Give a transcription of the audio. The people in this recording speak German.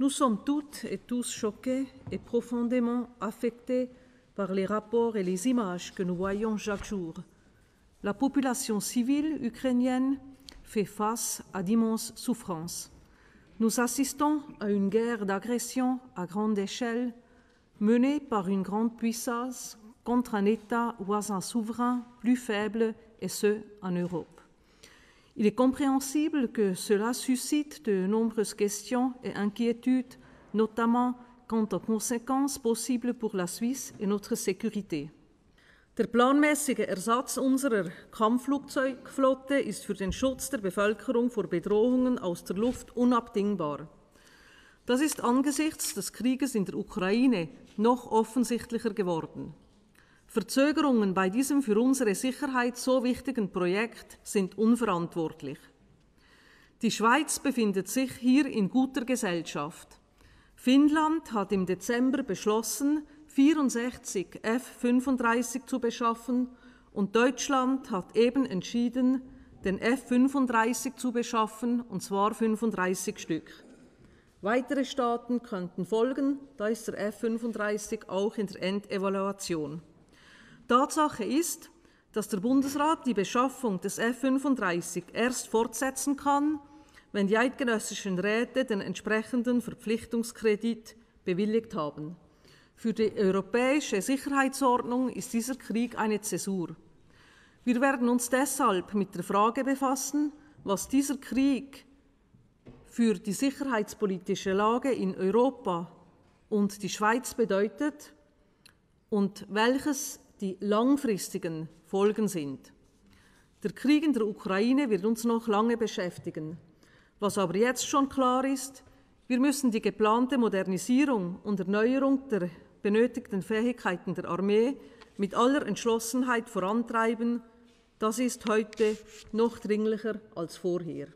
Nous sommes toutes et tous choqués et profondément affectés par les rapports et les images que nous voyons chaque jour. La population civile ukrainienne fait face à d'immenses souffrances. Nous assistons à une guerre d'agression à grande échelle menée par une grande puissance contre un État voisin souverain plus faible, et ce, en Europe. Il est compréhensible que cela suscite de nombreuses questions et inquiétudes, notamment quant aux conséquences possibles pour la Suisse et notre sécurité. Der planmäßige Ersatz unserer Kampfflugzeugflotte ist für den Schutz der Bevölkerung vor Bedrohungen aus der Luft unabdingbar. Das ist angesichts des Krieges in der Ukraine noch offensichtlicher geworden. Verzögerungen bei diesem für unsere Sicherheit so wichtigen Projekt sind unverantwortlich. Die Schweiz befindet sich hier in guter Gesellschaft. Finnland hat im Dezember beschlossen, 64 F-35 zu beschaffen und Deutschland hat eben entschieden, den F-35 zu beschaffen, und zwar 35 Stück. Weitere Staaten könnten folgen, da ist der F-35 auch in der Endevaluation. Tatsache ist, dass der Bundesrat die Beschaffung des F-35 erst fortsetzen kann, wenn die eidgenössischen Räte den entsprechenden Verpflichtungskredit bewilligt haben. Für die europäische Sicherheitsordnung ist dieser Krieg eine Zäsur. Wir werden uns deshalb mit der Frage befassen, was dieser Krieg für die sicherheitspolitische Lage in Europa und die Schweiz bedeutet und welches die langfristigen Folgen sind. Der Krieg in der Ukraine wird uns noch lange beschäftigen. Was aber jetzt schon klar ist, wir müssen die geplante Modernisierung und Erneuerung der benötigten Fähigkeiten der Armee mit aller Entschlossenheit vorantreiben. Das ist heute noch dringlicher als vorher.